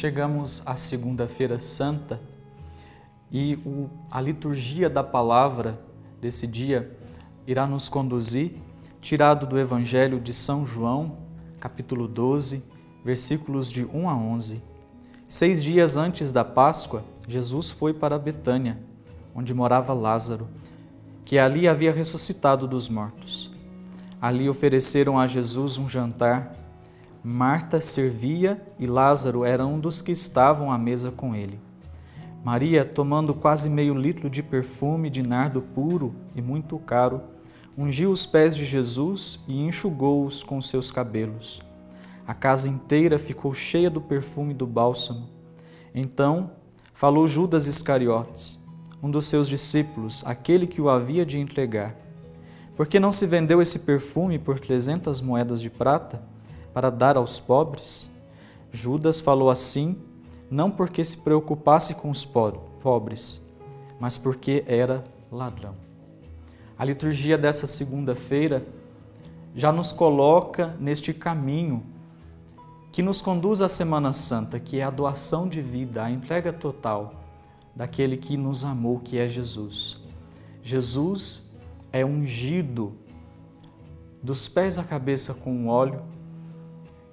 Chegamos à Segunda-feira Santa e a liturgia da palavra desse dia irá nos conduzir, tirado do Evangelho de São João, capítulo 12, versículos de 1 a 11. Seis dias antes da Páscoa, Jesus foi para Betânia, onde morava Lázaro, que ali havia ressuscitado dos mortos. Ali ofereceram a Jesus um jantar Marta servia e Lázaro era um dos que estavam à mesa com ele. Maria, tomando quase meio litro de perfume de nardo puro e muito caro, ungiu os pés de Jesus e enxugou-os com seus cabelos. A casa inteira ficou cheia do perfume do bálsamo. Então falou Judas Iscariotes, um dos seus discípulos, aquele que o havia de entregar. Por que não se vendeu esse perfume por trezentas moedas de prata? Para dar aos pobres? Judas falou assim não porque se preocupasse com os pobres, mas porque era ladrão. A liturgia dessa segunda-feira já nos coloca neste caminho que nos conduz à Semana Santa, que é a doação de vida, a entrega total daquele que nos amou, que é Jesus. Jesus é ungido dos pés à cabeça com óleo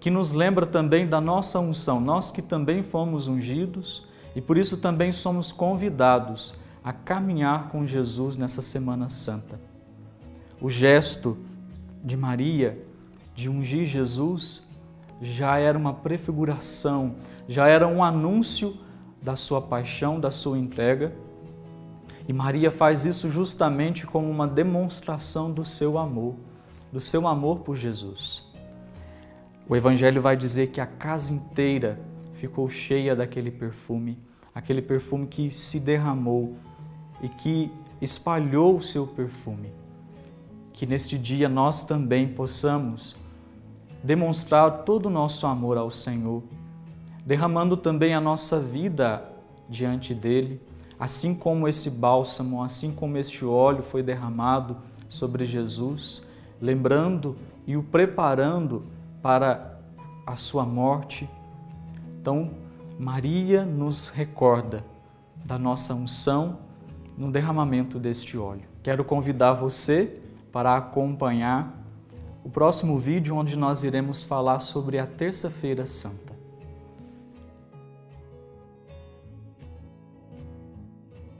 que nos lembra também da nossa unção, nós que também fomos ungidos e por isso também somos convidados a caminhar com Jesus nessa Semana Santa. O gesto de Maria de ungir Jesus já era uma prefiguração, já era um anúncio da sua paixão, da sua entrega. E Maria faz isso justamente como uma demonstração do seu amor, do seu amor por Jesus. O Evangelho vai dizer que a casa inteira ficou cheia daquele perfume, aquele perfume que se derramou e que espalhou o seu perfume. Que neste dia nós também possamos demonstrar todo o nosso amor ao Senhor, derramando também a nossa vida diante dele, assim como esse bálsamo, assim como este óleo foi derramado sobre Jesus, lembrando e o preparando para a sua morte. Então, Maria nos recorda da nossa unção no derramamento deste óleo. Quero convidar você para acompanhar o próximo vídeo onde nós iremos falar sobre a Terça-feira Santa.